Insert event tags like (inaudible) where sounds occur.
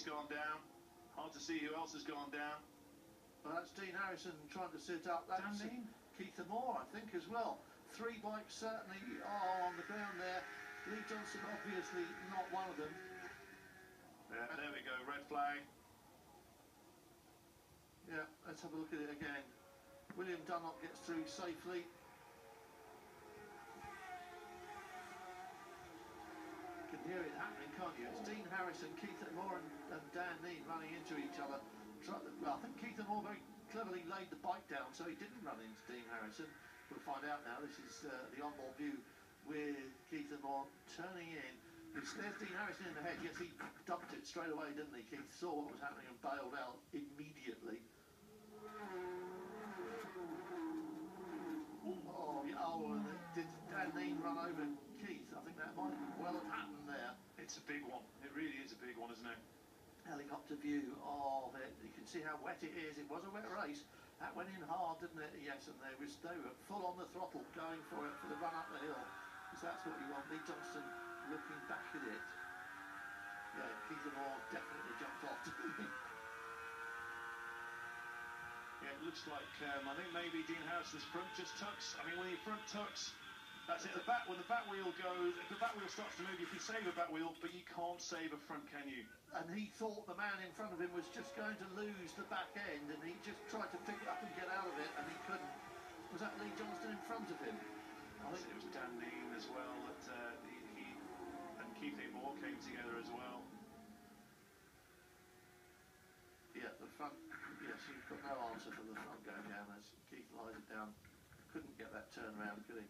he's gone down. Hard to see who else has gone down. Well, that's Dean Harrison trying to sit up. That's Dan Kneen. Keith Amor, I think, as well. Three bikes certainly are on the ground there. Lee Johnston, obviously not one of them. Yeah, there we go, red flag. Yeah, let's have a look at it again. William Dunlop gets through safely. You can hear it happening, can't you? It's Dean Harrison, Keith Amor and, and Dan Kneen running into each other. Well, I think Keith Amor very cleverly laid the bike down so he didn't run into Dean Harrison. We'll find out now. This is uh, the onboard view with Keith Amor turning in. There's Dean Harrison in the head. Yes, he dumped it straight away, didn't he? Keith saw what was happening and bailed out immediately. Oh, yeah, oh, and did Dan Kneen run over Keith? I think that might well have happened there. It's a big one. It really is a big one, isn't it? Helicopter view of it. You can see how wet it is. It was a wet race. That went in hard, didn't it? Yes, and they, was, they were full on the throttle going for it for the run up the hill. Because that's what you want. Lee Johnston looking back at it. Yeah, Keith Amor definitely jumped off. (laughs) Yeah, it looks like, um, I think maybe Dean Harrison's front just tucks. I mean, when your front tucks, that's it. The back, when the back wheel goes, if the back wheel starts to move, you can save a back wheel, but you can't save a front, can you? And he thought the man in front of him was just going to lose the back end, and he just tried to pick it up and get out of it, and he couldn't. Was that Lee Johnston in front of him? I think it was Dan Kneen as well. That uh, he, he and Keith Amor came together as well. Yeah, the front. Yes, you've got no answer for the front going down as Keith lies it down. Couldn't get that turn around, could he?